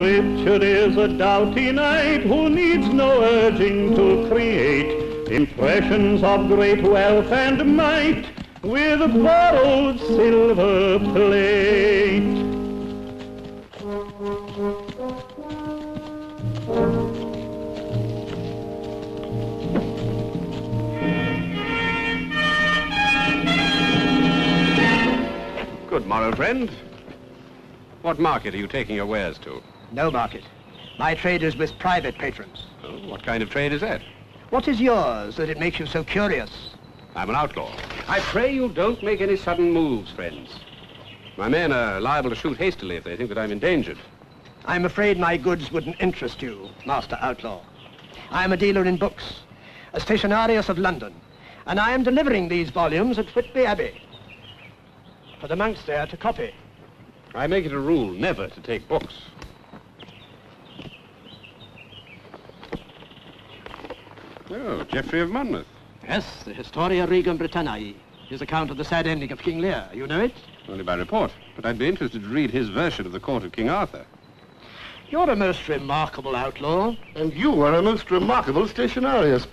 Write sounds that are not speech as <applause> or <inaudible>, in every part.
Richard is a doughty knight who needs no urging to create impressions of great wealth and might with a borrowed silver plate. Good morrow, friend. What market are you taking your wares to? No market. My trade is with private patrons. Oh, what kind of trade is that? What is yours that it makes you so curious? I'm an outlaw. I pray you don't make any sudden moves, friends. My men are liable to shoot hastily if they think that I'm endangered. I'm afraid my goods wouldn't interest you, Master Outlaw. I am a dealer in books, a stationarius of London, and I am delivering these volumes at Whitby Abbey for the monks there to copy. I make it a rule never to take books. Oh, Geoffrey of Monmouth. Yes, the Historia Regum Britanniae, his account of the sad ending of King Lear. You know it? Only by report. But I'd be interested to read his version of the court of King Arthur. You're a most remarkable outlaw. And you are a most remarkable stationarius,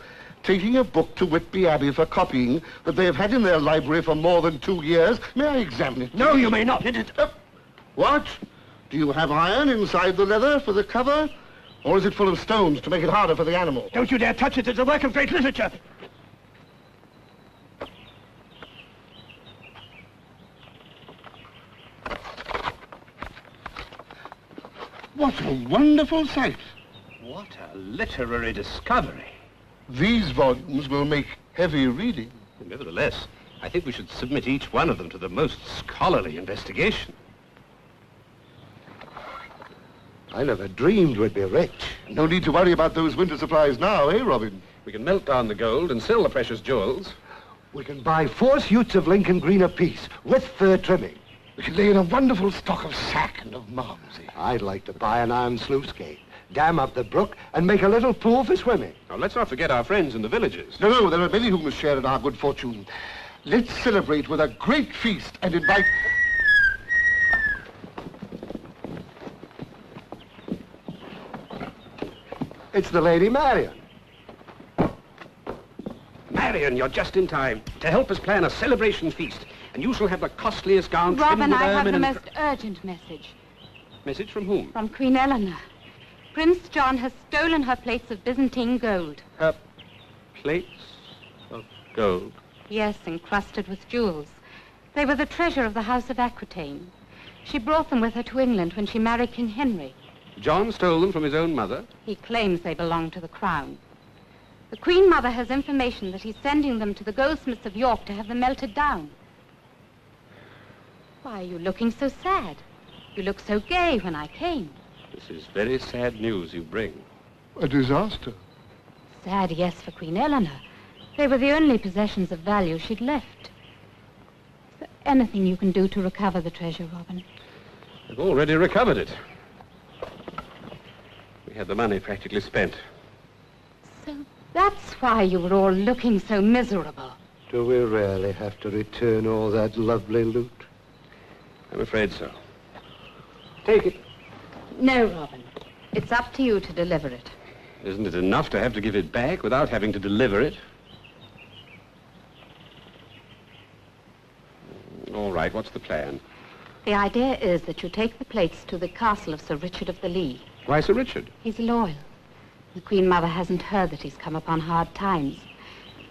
taking a book to Whitby Abbey for copying that they have had in their library for more than two years. May I examine it? No, you may not. It is... Uh, what? Do you have iron inside the leather for the cover? Or is it full of stones to make it harder for the animal? Don't you dare touch it. It's a work of great literature. What a wonderful sight. What a literary discovery. These volumes will make heavy reading. Nevertheless, I think we should submit each one of them to the most scholarly investigation. I never dreamed we'd be rich. No need to worry about those winter supplies now, eh, Robin? We can melt down the gold and sell the precious jewels. We can buy four suits of Lincoln green apiece with fur trimming. We can lay in a wonderful stock of sack and of malmsey. I'd like to buy an iron sluice gate, dam up the brook, and make a little pool for swimming. Now, let's not forget our friends in the villages. No, no, there are many who must share in our good fortune. Let's celebrate with a great feast and invite... It's the Lady Marian. Marion, you're just in time to help us plan a celebration feast. And you shall have the costliest gown trimmed Robin, with I have the most urgent message Message from whom? from Queen Eleanor. Prince John has stolen her plates of Byzantine gold. Her plates of gold. Yes, encrusted with jewels. They were the treasure of the House of Aquitaine. She brought them with her to England when she married King Henry. John stole them from his own mother. He claims they belong to the crown. The Queen Mother has information that he's sending them to the goldsmiths of York to have them melted down. Why are you looking so sad? You looked so gay when I came. This is very sad news you bring. A disaster. Sad, yes, for Queen Eleanor. They were the only possessions of value she'd left. Is there anything you can do to recover the treasure, Robin? I've already recovered it. We had the money practically spent. So that's why you were all looking so miserable. Do we really have to return all that lovely loot? I'm afraid so. Take it. No, Robin. It's up to you to deliver it. Isn't it enough to have to give it back without having to deliver it? All right, what's the plan? The idea is that you take the plates to the castle of Sir Richard of the Lee. Why, Sir Richard? He's loyal. The Queen Mother hasn't heard that he's come upon hard times.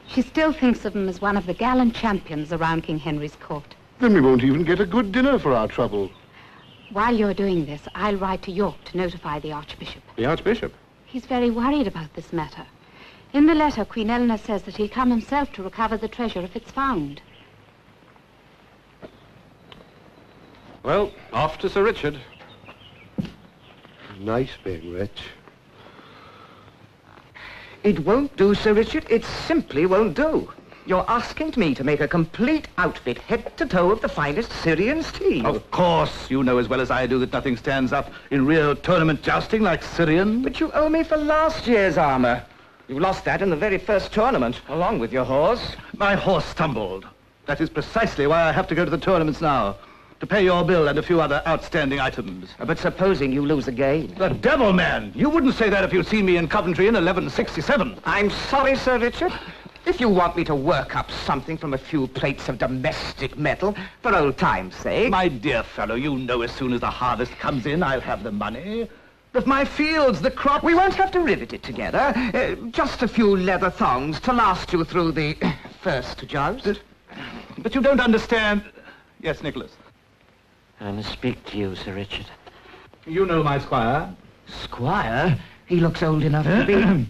She still thinks of him as one of the gallant champions around King Henry's court. Then we won't even get a good dinner for our trouble. While you're doing this, I'll ride to York to notify the Archbishop. The Archbishop. He's very worried about this matter. In the letter, Queen Eleanor says that he'll come himself to recover the treasure if it's found. Well, off to Sir Richard. Nice being rich. It won't do, Sir Richard. It simply won't do. You're asking me to make a complete outfit, head to toe of the finest Syrian steel. Of course, you know as well as I do that nothing stands up in real tournament jousting like Syrian. But you owe me for last year's armor. You lost that in the very first tournament, along with your horse. My horse stumbled. That is precisely why I have to go to the tournaments now. To pay your bill and a few other outstanding items. But supposing you lose again? The devil, man! You wouldn't say that if you'd seen me in Coventry in 1167. I'm sorry, Sir Richard. If you want me to work up something from a few plates of domestic metal, for old time's sake... My dear fellow, you know as soon as the harvest comes in, I'll have the money. But my fields, the crop... We won't have to rivet it together. Uh, just a few leather thongs to last you through the <coughs> first joust. But you don't understand... Yes, Nicholas. I must speak to you, Sir Richard. You know my squire. Squire? He looks old enough to be...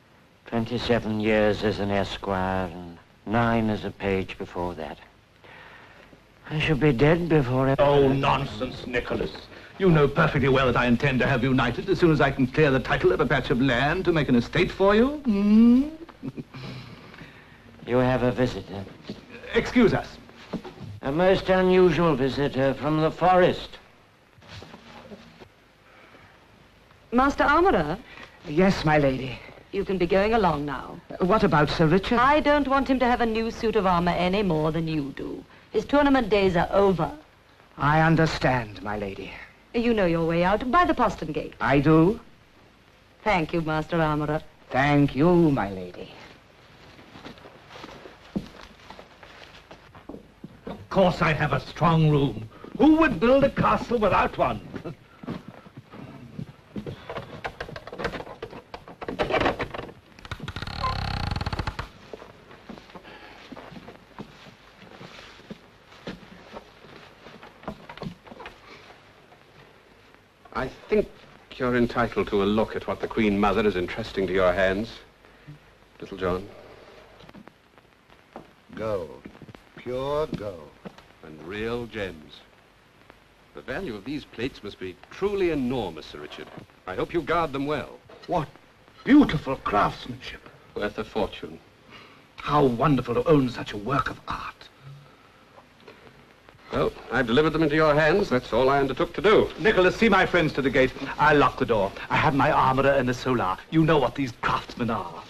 <clears throat> Twenty-seven years as an esquire and nine as a page before that. I shall be dead before... Oh, nonsense, Nicholas. You know perfectly well that I intend to have you knighted as soon as I can clear the title of a patch of land to make an estate for you. Hmm? You have a visitor. Excuse us. A most unusual visitor from the forest. Master Armourer, Yes, my lady. you can be going along now. What about Sir Richard? I don't want him to have a new suit of armor any more than you do. His tournament days are over. I understand, my lady. You know your way out by the postern gate. I do. Thank you, Master Armourer. Thank you, my lady. Of course I have a strong room. Who would build a castle without one? I think you're entitled to a look at what the Queen Mother is entrusting to your hands. Little John. Gold. Pure gold. Real gems. The value of these plates must be truly enormous, Sir Richard. I hope you guard them well. What beautiful craftsmanship. Worth a fortune. How wonderful to own such a work of art. Well, I've delivered them into your hands. That's all I undertook to do. Nicholas, see my friends to the gate. I'll lock the door. I have my armorer and the solar. You know what these craftsmen are.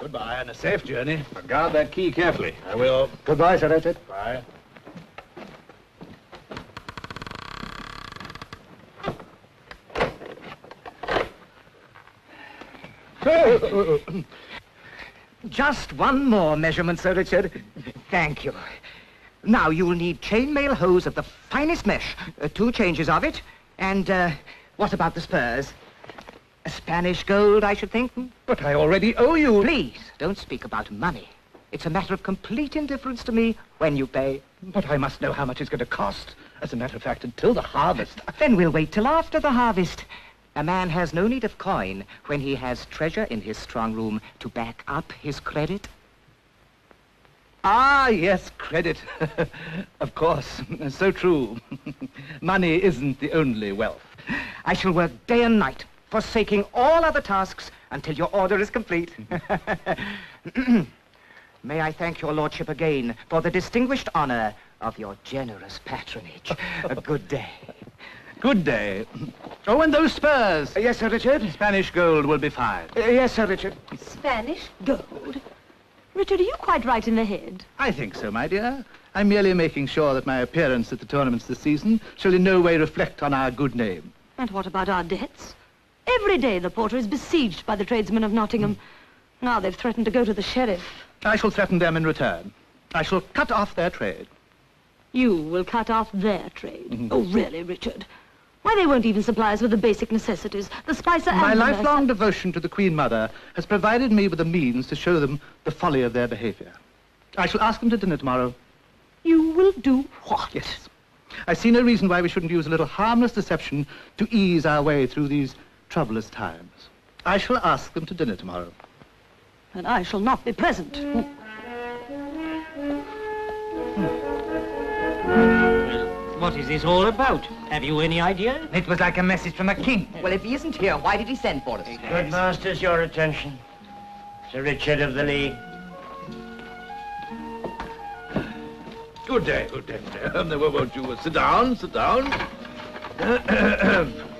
Goodbye and a safe journey. Now guard that key carefully. I will. Goodbye, Sir Richard. Bye. <coughs> Just one more measurement, Sir Richard. Thank you. Now, you'll need chainmail hose of the finest mesh. Uh, two changes of it. And, uh, what about the spurs? Spanish gold, I should think. But I already owe you. Please, don't speak about money. It's a matter of complete indifference to me when you pay. But I must know how much it's going to cost. As a matter of fact, until the harvest. Then we'll wait till after the harvest. A man has no need of coin when he has treasure in his strong room to back up his credit. Ah, yes, credit. <laughs> of course. So true. <laughs> Money isn't the only wealth. I shall work day and night, forsaking all other tasks until your order is complete. <laughs> May I thank your lordship again for the distinguished honor of your generous patronage. A good day. Good day. Oh, and those spurs. yes, Sir Richard? Spanish gold will be fine. Uh, yes, Sir Richard. Spanish gold. Richard, are you quite right in the head? I think so, my dear. I'm merely making sure that my appearance at the tournaments this season shall in no way reflect on our good name. And what about our debts? Every day the porter is besieged by the tradesmen of Nottingham. Now they've threatened to go to the sheriff. I shall threaten them in return. I shall cut off their trade. You will cut off their trade. Mhm. Oh, really, Richard? Why, they won't even supply us with the basic necessities, the spicer My and the lifelong devotion to the Queen Mother has provided me with the means to show them the folly of their behavior. I shall ask them to dinner tomorrow. You will do what? Yes. I see no reason why we shouldn't use a little harmless deception to ease our way through these troublous times. I shall ask them to dinner tomorrow. And I shall not be present. What is this all about? Have you any idea? It was like a message from a king. Well, if he isn't here, why did he send for us? Good masters, your attention. Sir Richard of the Lee. Good day, good day. Um, <laughs> won't you uh, sit down, sit down? <clears throat> <clears throat>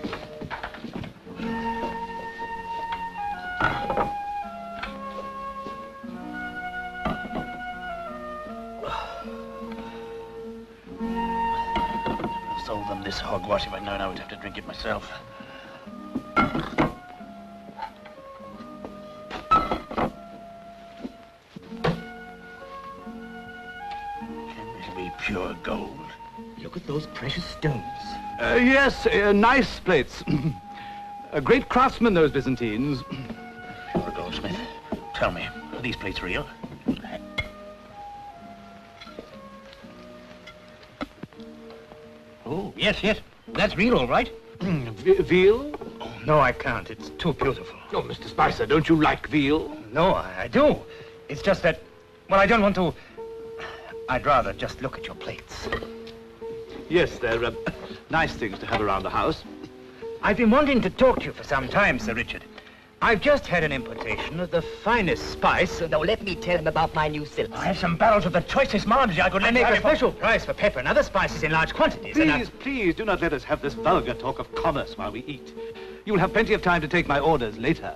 hogwash if I'd known I would have to drink it myself. This be pure gold? Look at those precious stones. Uh, yes, uh, nice plates. <clears throat> A great craftsman, those Byzantines. You're a goldsmith. Tell me, are these plates real? Oh, yes, yes. That's real, all right. <clears throat> Veal? No, I can't. It's too beautiful. Oh, Mr. Spicer, don't you like veal? No, I, I do. It's just that, well, I don't want to... I'd rather just look at your plates. Yes, they're uh, <coughs> nice things to have around the house. I've been wanting to talk to you for some time, Sir Richard. I've just had an importation of the finest spice. Now let me tell him about my new silks. I have some barrels of the choicest Malmsey I could I make make a a special price for pepper and other spices in large quantities. and I- Please, please, do not let us have this vulgar talk of commerce while we eat. You'll have plenty of time to take my orders later.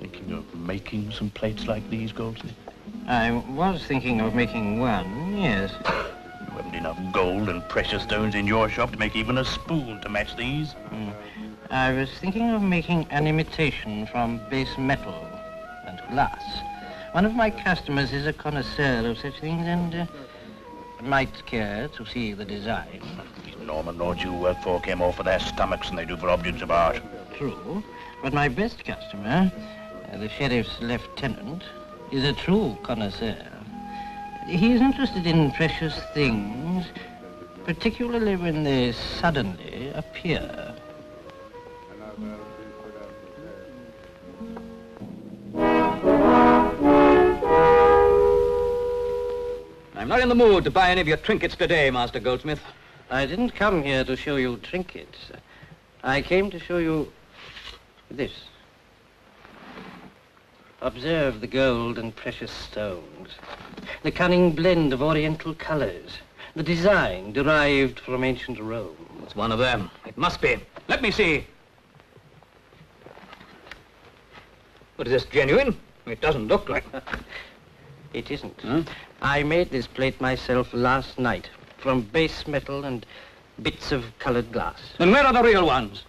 Thinking of making some plates like these, Goldsmith? I was thinking of making one, yes. <laughs> Haven't enough gold and precious stones in your shop to make even a spoon to match these. Mm. I was thinking of making an imitation from base metal and glass. One of my customers is a connoisseur of such things and uh, might care to see the design. These Norman lords you work for care more for their stomachs than they do for objects of art. True, but my best customer, uh, the sheriff's lieutenant, is a true connoisseur. He is interested in precious things, particularly when they suddenly appear. I'm not in the mood to buy any of your trinkets today, Master Goldsmith. I didn't come here to show you trinkets. I came to show you this. Observe the gold and precious stones, the cunning blend of oriental colors, the design derived from ancient Rome. It's one of them. It must be. Let me see. What is this, genuine? It doesn't look like... <laughs> It isn't. I made this plate myself last night from base metal and bits of colored glass. Then where are the real ones?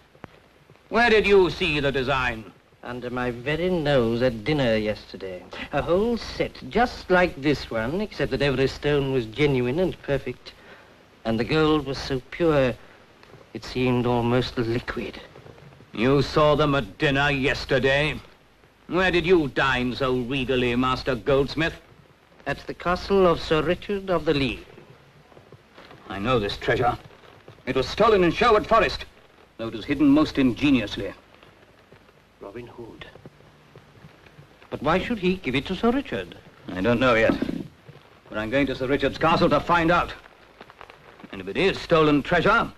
Where did you see the design? Under my very nose at dinner yesterday. A whole set just like this one, except that every stone was genuine and perfect. And the gold was so pure, it seemed almost liquid. You saw them at dinner yesterday. Where did you dine so regally, Master Goldsmith? At the castle of Sir Richard of the Lee. I know this treasure. It was stolen in Sherwood Forest, though it was hidden most ingeniously. Robin Hood. But why should he give it to Sir Richard? I don't know yet. But I'm going to Sir Richard's castle to find out. And if it is stolen treasure,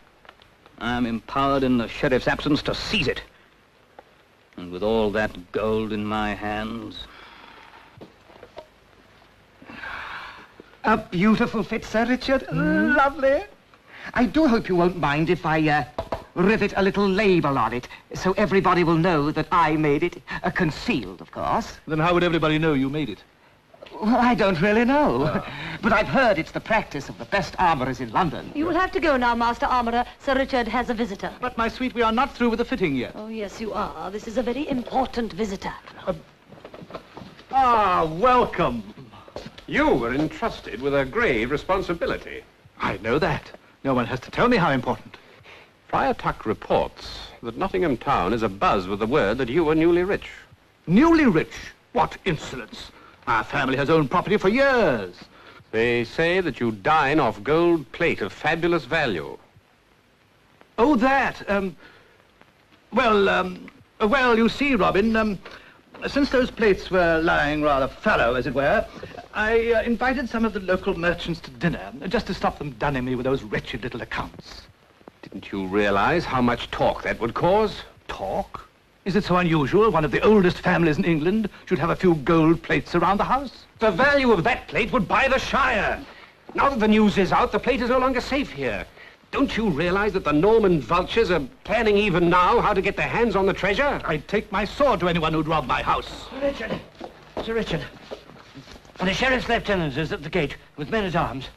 I'm empowered in the sheriff's absence to seize it. And with all that gold in my hands, A beautiful fit, Sir Richard. Lovely. I do hope you won't mind if I uh, rivet a little label on it, so everybody will know that I made it. Uh, concealed, of course. Then how would everybody know you made it? Well, I don't really know. <laughs> But I've heard it's the practice of the best armorers in London. You will have to go now, Master Armorer. Sir Richard has a visitor. But, my sweet, we are not through with the fitting yet. Oh, yes, you are. This is a very important visitor. Ah, welcome. You were entrusted with a grave responsibility. I know that. No one has to tell me how important. Friar Tuck reports that Nottingham Town is abuzz with the word that you were newly rich. Newly rich? What insolence! Our family has owned property for years. They say that you dine off gold plate of fabulous value. Oh, that. Um, well, um, well, you see, Robin, um, since those plates were lying rather fallow, as it were, I uh, invited some of the local merchants to dinner, just to stop them dunning me with those wretched little accounts. Didn't you realize how much talk that would cause? Talk? Is it so unusual one of the oldest families in England should have a few gold plates around the house? The value of that plate would buy the Shire. Now that the news is out, the plate is no longer safe here. Don't you realize that the Norman vultures are planning even now how to get their hands on the treasure? I'd take my sword to anyone who'd rob my house. Sir Richard. Sir Richard. The sheriff's lieutenant is at the gate with men at arms.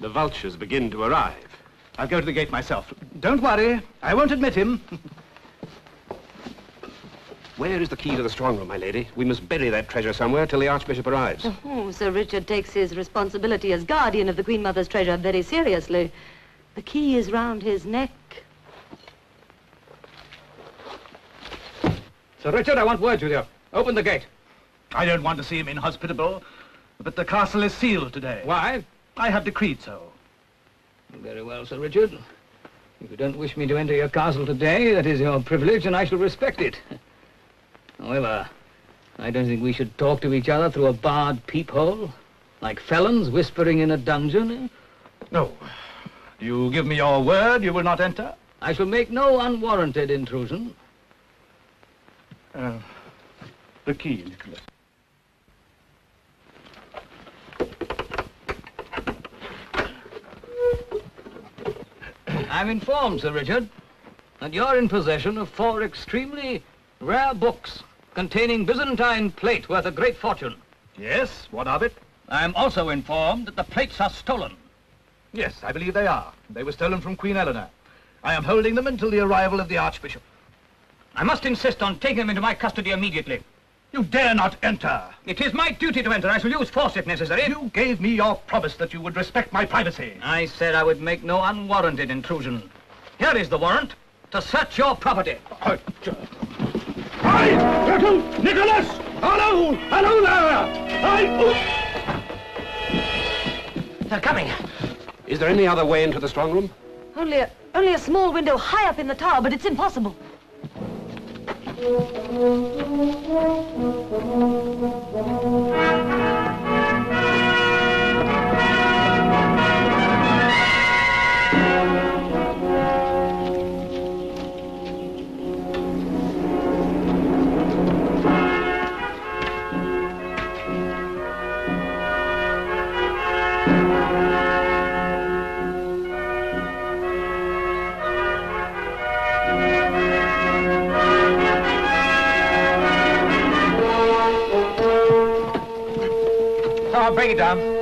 The vultures begin to arrive. I'll go to the gate myself. Don't worry, I won't admit him. <laughs> Where is the key to the strong room, my lady? We must bury that treasure somewhere till the Archbishop arrives. <laughs> Oh, Sir Richard takes his responsibility as guardian of the Queen Mother's treasure very seriously. The key is round his neck. Sir Richard, I want words with you. Open the gate. I don't want to see him inhospitable, but the castle is sealed today. Why? I have decreed so. Very well, Sir Richard. If you don't wish me to enter your castle today, that is your privilege, and I shall respect it. <laughs> However, I don't think we should talk to each other through a barred peephole, like felons whispering in a dungeon. No. You give me your word you will not enter? I shall make no unwarranted intrusion. Uh, the key, Nicholas. I'm informed, Sir Richard, that you're in possession of four extremely rare books containing Byzantine plate worth a great fortune. Yes, what of it? I'm also informed that the plates are stolen. Yes, I believe they are. They were stolen from Queen Eleanor. I am holding them until the arrival of the Archbishop. I must insist on taking them into my custody immediately. You dare not enter. It is my duty to enter. I shall use force if necessary. You gave me your promise that you would respect my privacy. I said I would make no unwarranted intrusion. Here is the warrant to search your property. Hi, Little Nicholas! Hello! Hello there! I... They're coming. Is there any other way into the strong room? Only a, only a small window high up in the tower, but it's impossible. Thank you. So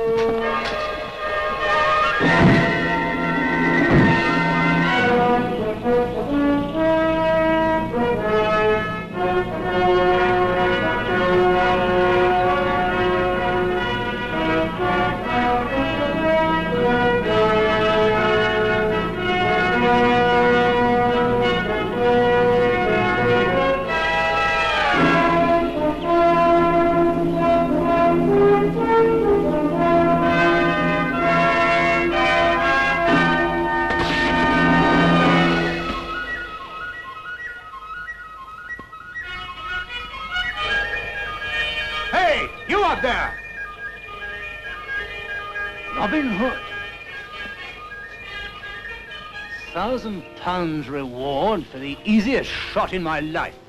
there! Robin Hood. Thousand pounds reward for the easiest shot in my life.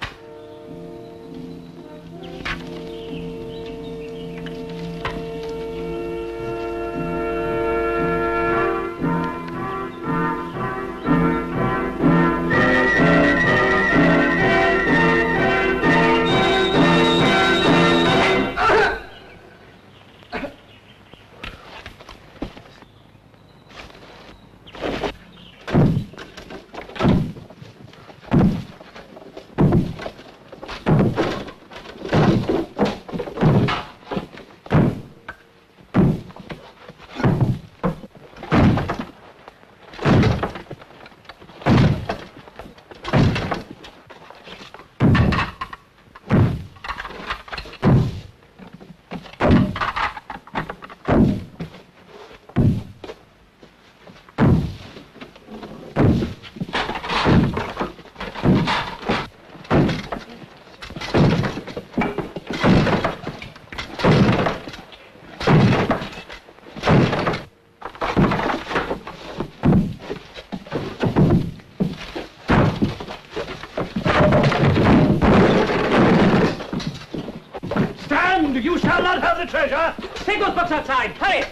Outside. Hurry!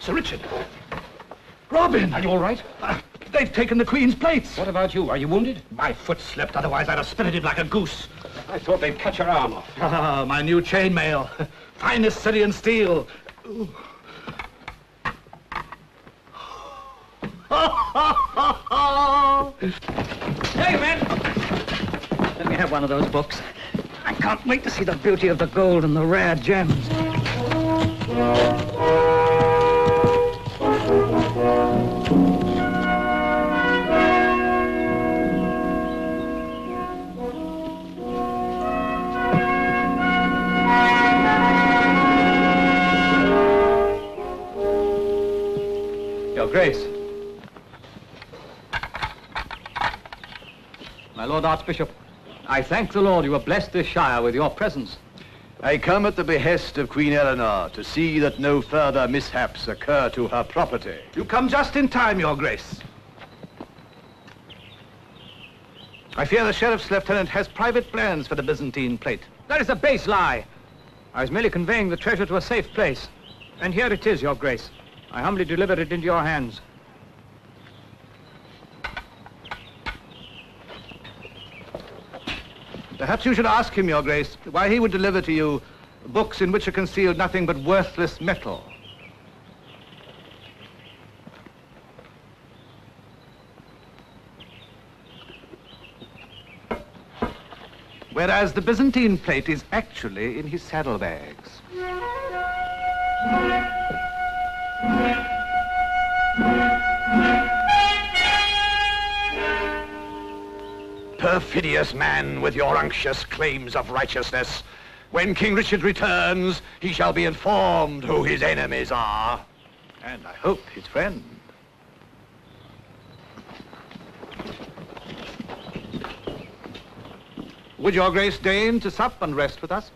Sir Richard. Robin! Are you all right? Uh, they They've taken the Queen's plates. What about you? Are you wounded? My foot slipped, otherwise I'd have spirited like a goose. I thought they'd cut your arm off. Ah, my new chainmail. <laughs> Finest Syrian steel. Ooh. Hey, men! Let me have one of those books. I can't wait to see the beauty of the gold and the rare gems. Your Grace. My Lord Archbishop, I thank the Lord you have blessed this shire with your presence. I come at the behest of Queen Eleanor to see that no further mishaps occur to her property. You come just in time, Your Grace. I fear the Sheriff's Lieutenant has private plans for the Byzantine plate. That is a base lie. I was merely conveying the treasure to a safe place. And here it is, Your Grace. I humbly deliver it into your hands. Perhaps you should ask him, Your Grace, why he would deliver to you books in which are concealed nothing but worthless metal. Whereas the Byzantine plate is actually in his saddlebags. Perfidious man with your unctuous claims of righteousness. When King Richard returns, he shall be informed who his enemies are. And I hope his friend. Would your grace deign to sup and rest with us?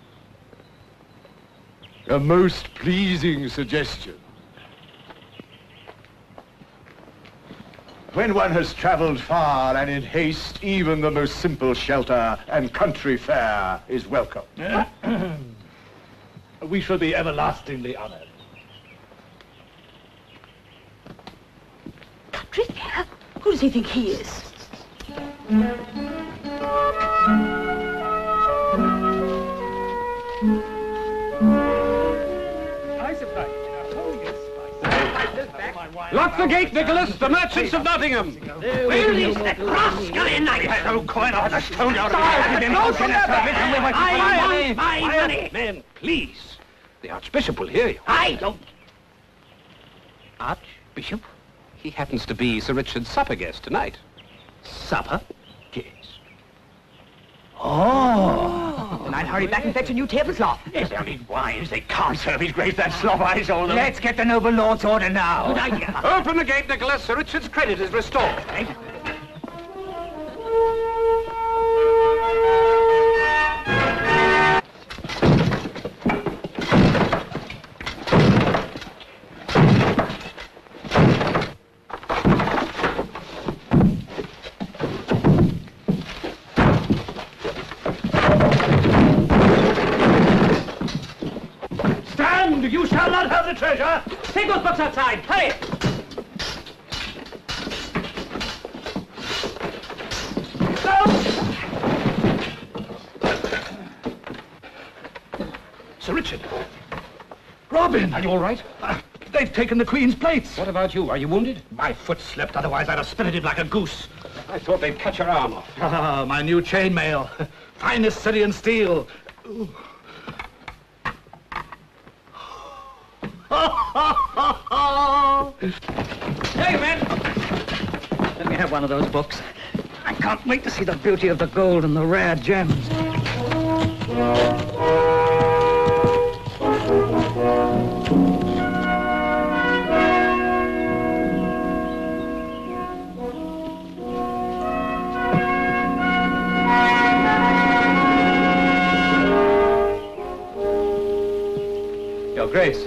A most pleasing suggestion. When one has traveled far and in haste, even the most simple shelter and country fare is welcome. <clears throat> we shall be everlastingly honored. Country fair? Who does he think he is? Lock the gate, Nicholas! The merchants of Nottingham! Where is that rascally knight? No coin or the stone out of No, no, I want my money. Men, please. The Archbishop will hear you. I don't. Archbishop? He happens to be Sir Richard's supper guest tonight. Supper? Yes. Oh. Then I'll hurry back and fetch a new tablecloth. Yes, they'll need wines. They can't serve his grace that slop I sold them. Let's get the noble lord's order now. Good idea. Open the gate, Nicholas. Sir Richard's credit is restored. Stand! Are you all right? Uh, they've taken the Queen's plates. What about you? Are you wounded? My foot slipped, otherwise I'd have spirited like a goose. I thought they'd cut your arm off. Ah, my new chainmail. Finest Syrian steel. Ooh. <laughs> Hey, men! Let me have one of those books. I can't wait to see the beauty of the gold and the rare gems. Grace.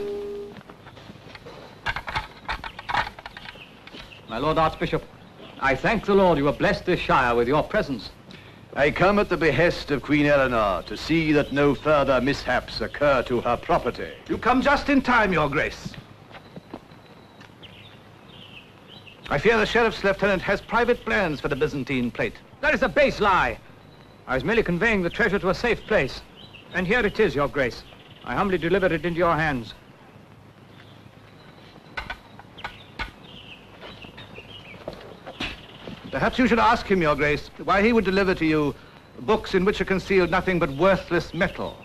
My Lord Archbishop, I thank the Lord you have blessed this shire with your presence. I come at the behest of Queen Eleanor to see that no further mishaps occur to her property. You come just in time, Your Grace. I fear the sheriff's lieutenant has private plans for the Byzantine plate. That is a base lie. I was merely conveying the treasure to a safe place. And here it is, Your Grace. I humbly deliver it into your hands. Perhaps you should ask him, Your Grace, why he would deliver to you books in which are concealed nothing but worthless metal.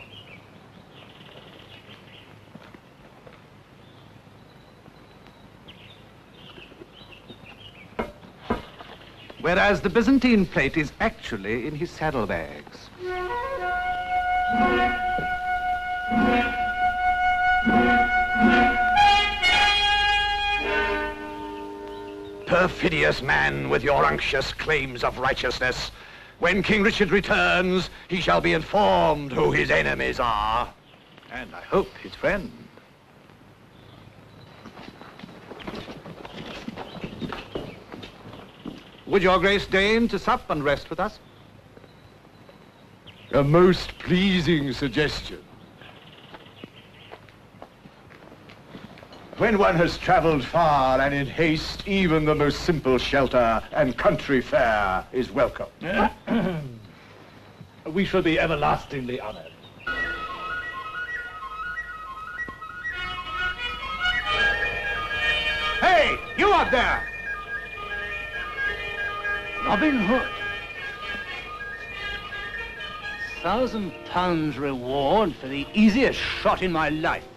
Whereas the Byzantine plate is actually in his saddlebags. Perfidious man with your unctuous claims of righteousness. When King Richard returns, he shall be informed who his enemies are. And I hope his friend. Would your grace deign to sup and rest with us? A most pleasing suggestion. When one has traveled far and in haste, even the most simple shelter and country fare is welcome. <clears throat> we shall be everlastingly honored. Hey, you up there! Robin Hood. Thousand pounds reward for the easiest shot in my life.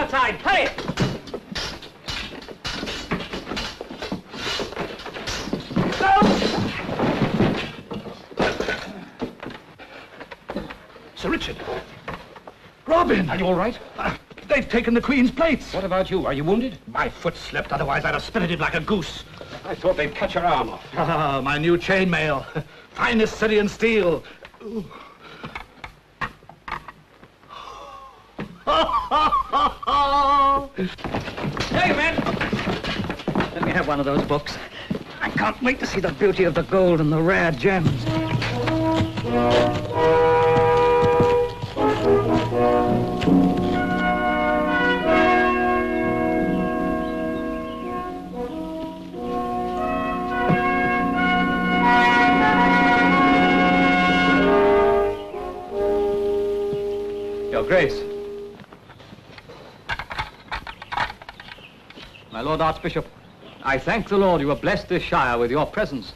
Outside! Hurry! Sir Richard. Robin! Are you all right? Uh, they've taken the Queen's plates. What about you? Are you wounded? My foot slipped, otherwise I'd have spirited like a goose. I thought they'd cut your arm off. <laughs> Ah, my new chainmail. Finest Syrian steel. <laughs> Hey, man! Let me have one of those books. I can't wait to see the beauty of the gold and the rare gems. Lord Archbishop, I thank the Lord you have blessed this shire with your presence.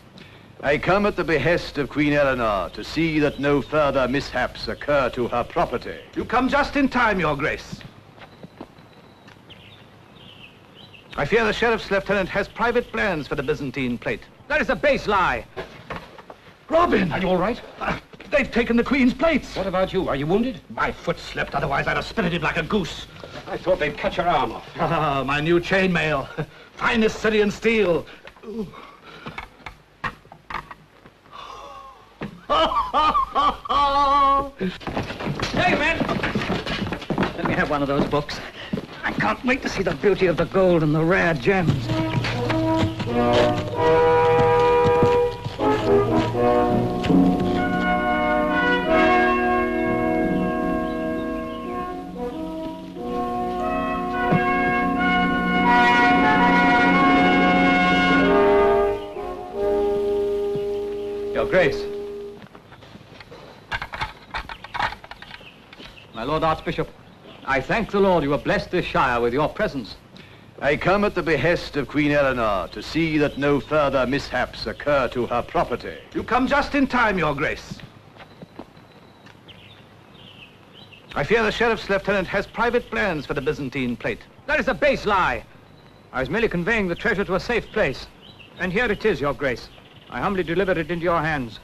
I come at the behest of Queen Eleanor to see that no further mishaps occur to her property. You come just in time, Your Grace. I fear the sheriff's lieutenant has private plans for the Byzantine plate. That is a base lie. Robin! Are you all right? Uh, they've taken the Queen's plates. What about you? Are you wounded? My foot slipped, otherwise I'd have spirited like a goose. I thought they'd cut your arm off. <laughs> Ah, my new chainmail. <laughs> Finest Syrian steel. Ooh. <laughs> Hey, man! Let me have one of those books. I can't wait to see the beauty of the gold and the rare gems. Lord Archbishop, I thank the Lord you have blessed this shire with your presence. I come at the behest of Queen Eleanor to see that no further mishaps occur to her property. You come just in time, Your Grace. I fear the Sheriff's Lieutenant has private plans for the Byzantine plate. That is a base lie. I was merely conveying the treasure to a safe place. And here it is, Your Grace. I humbly deliver it into your hands.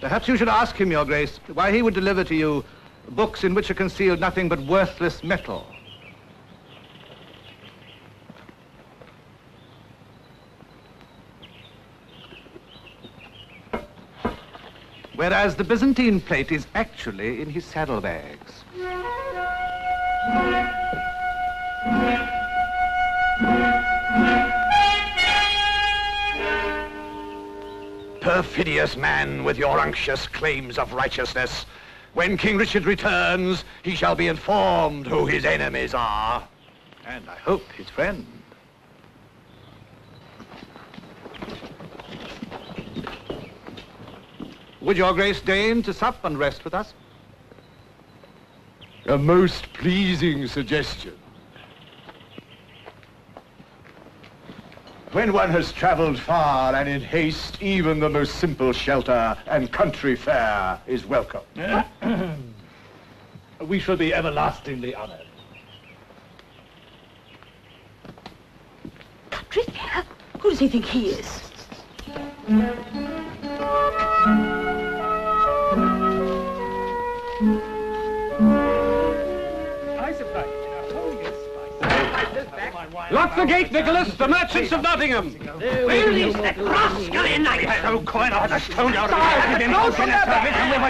Perhaps you should ask him, Your Grace, why he would deliver to you books in which are concealed nothing but worthless metal. Whereas the Byzantine plate is actually in his saddlebags. Perfidious man with your unctuous claims of righteousness. When King Richard returns, he shall be informed who his enemies are. And I hope his friend. Would your grace deign to sup and rest with us? A most pleasing suggestion. When one has traveled far and in haste, even the most simple shelter and country fare is welcome. <clears throat> we shall be everlastingly honored. Country fare? Who does he think he is? Lock the gate, Nicholas! The merchants of Nottingham! Where is that rascally knight? No coin off the stone out of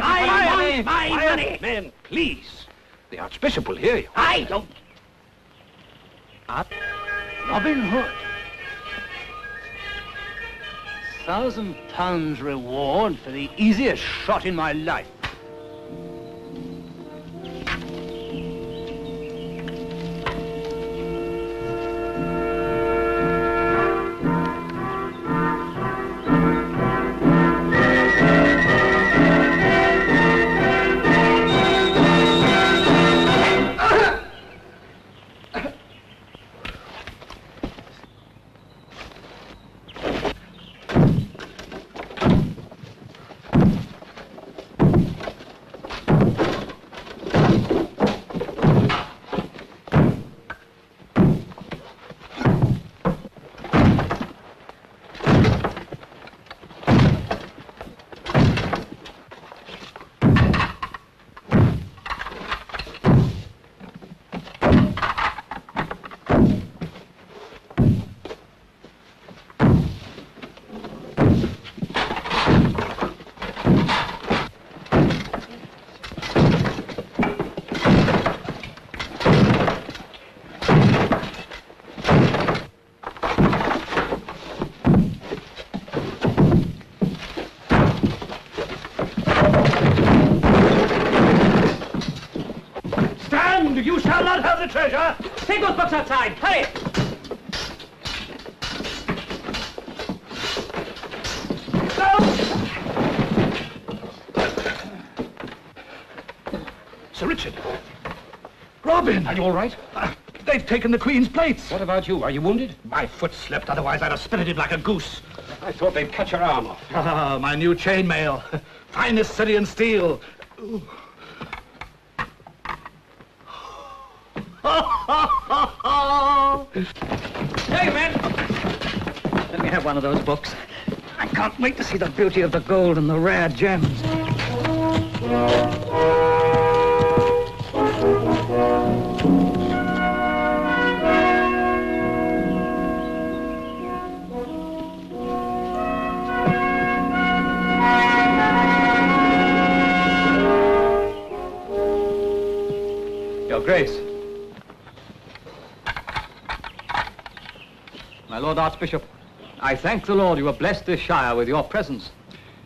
I want my money! Men, please. The Archbishop will hear you. I don't. Robin Hood. Thousand pounds reward for the easiest shot in my life. The treasure! Take those books outside! Hurry! Sir Richard. Robin! Are you all right? Uh, they've taken the Queen's plates. What about you? Are you wounded? My foot slipped, otherwise I'd have spirited like a goose. I thought they'd cut your arm off. Ah, my new chainmail. <laughs> Finest Syrian steel. Ooh. <laughs> Hey, man! Let me have one of those books. I can't wait to see the beauty of the gold and the rare gems. Your Grace. My Lord Archbishop, I thank the Lord you have blessed this shire with your presence.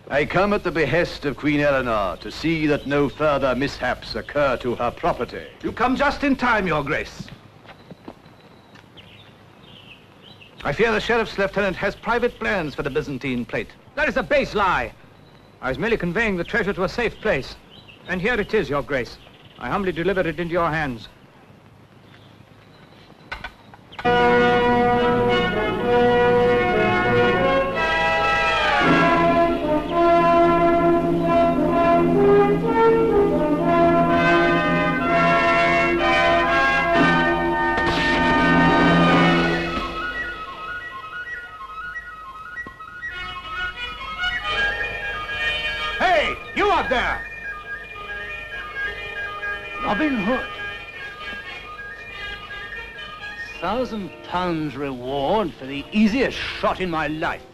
I come at the behest of Queen Eleanor to see that no further mishaps occur to her property. You come just in time, Your Grace. I fear the sheriff's lieutenant has private plans for the Byzantine plate. That is a base lie. I was merely conveying the treasure to a safe place. And here it is, Your Grace. I humbly deliver it into your hands. Robin Hood. Thousand pounds reward for the easiest shot in my life.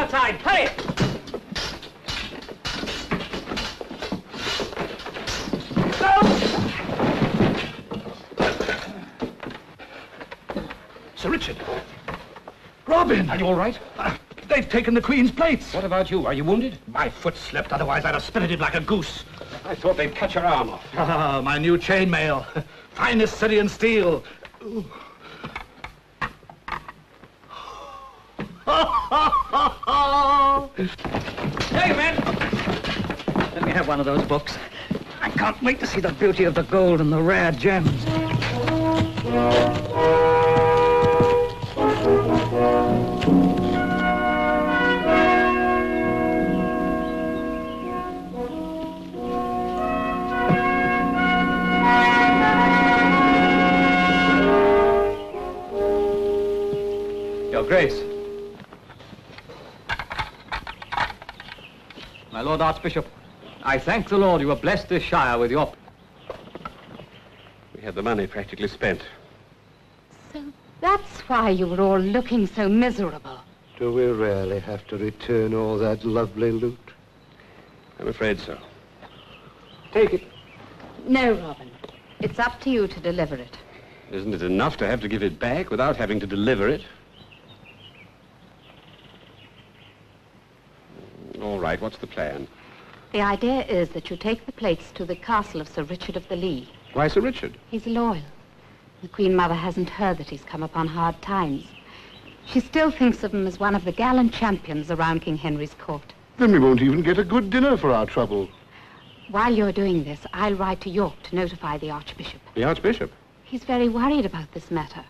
Outside. Hurry! Sir Richard! Robin! Are you all right? They've taken the Queen's plates. What about you? Are you wounded? My foot slipped, otherwise I'd have spirited like a goose. I thought they'd cut your arm off. Ah, my new chainmail. <laughs> Finest Syrian steel. Ooh. Hey, man! Let me have one of those books. I can't wait to see the beauty of the gold and the rare gems. Your Grace. My Lord Archbishop, I thank the Lord you have blessed this shire with your... We had the money practically spent. So that's why you were all looking so miserable. Do we really have to return all that lovely loot? I'm afraid so. Take it. No, Robin. It's up to you to deliver it. Isn't it enough to have to give it back without having to deliver it? All right, what's the plan? The idea is that you take the plates to the castle of Sir Richard of the Lee. Why, Sir Richard? He's loyal. The Queen Mother hasn't heard that he's come upon hard times. She still thinks of him as one of the gallant champions around King Henry's court. Then we won't even get a good dinner for our trouble. While you're doing this, I'll ride to York to notify the Archbishop. The Archbishop? He's very worried about this matter.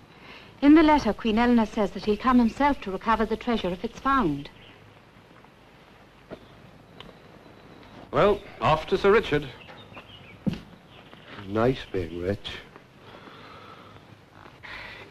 In the letter, Queen Eleanor says that he'll come himself to recover the treasure if it's found. Well, off to Sir Richard. Nice being rich.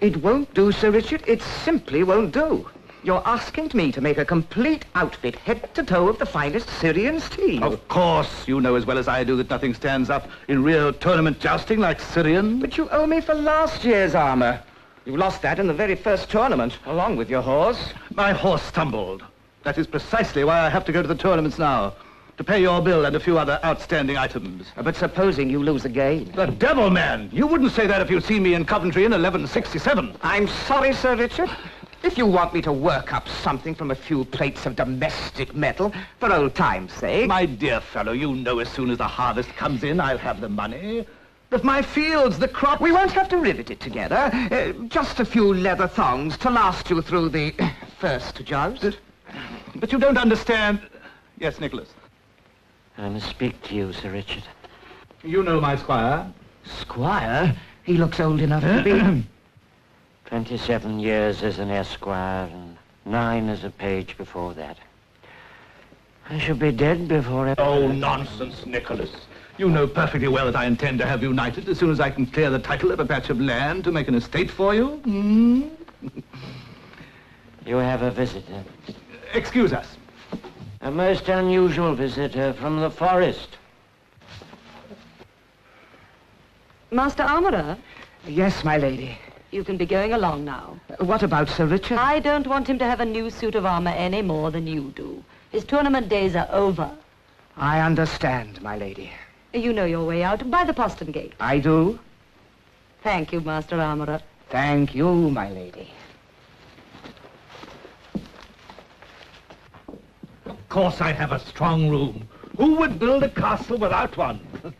It won't do, Sir Richard. It simply won't do. You're asking me to make a complete outfit, head to toe, of the finest Syrian steel. Of course, you know as well as I do that nothing stands up in real tournament jousting like Syrian. But you owe me for last year's armor. You lost that in the very first tournament, along with your horse. My horse stumbled. That is precisely why I have to go to the tournaments now. To pay your bill and a few other outstanding items. But supposing you lose again? The devil, man! You wouldn't say that if you'd seen me in Coventry in 1167. I'm sorry, Sir Richard. If you want me to work up something from a few plates of domestic metal, for old time's sake... My dear fellow, you know as soon as the harvest comes in, I'll have the money. Of my fields, the crop... We won't have to rivet it together. Uh, just a few leather thongs to last you through the <coughs> first joust. But you don't understand... Yes, Nicholas. I must speak to you, Sir Richard. You know my squire. Squire? He looks old enough to be... <clears throat> Twenty-seven years as an esquire and nine as a page before that. I shall be dead before it... Oh, nonsense, Nicholas. You know perfectly well that I intend to have you knighted as soon as I can clear the title of a patch of land to make an estate for you. Hmm? You have a visitor. Excuse us. A most unusual visitor from the forest. Master Armourer, Yes, my lady. you can be going along now. What about Sir Richard? I don't want him to have a new suit of armor any more than you do. His tournament days are over. I understand, my lady. You know your way out by the postern gate. I do. Thank you, Master Armourer. Thank you, my lady. Of course I have a strong room. Who would build a castle without one? <laughs>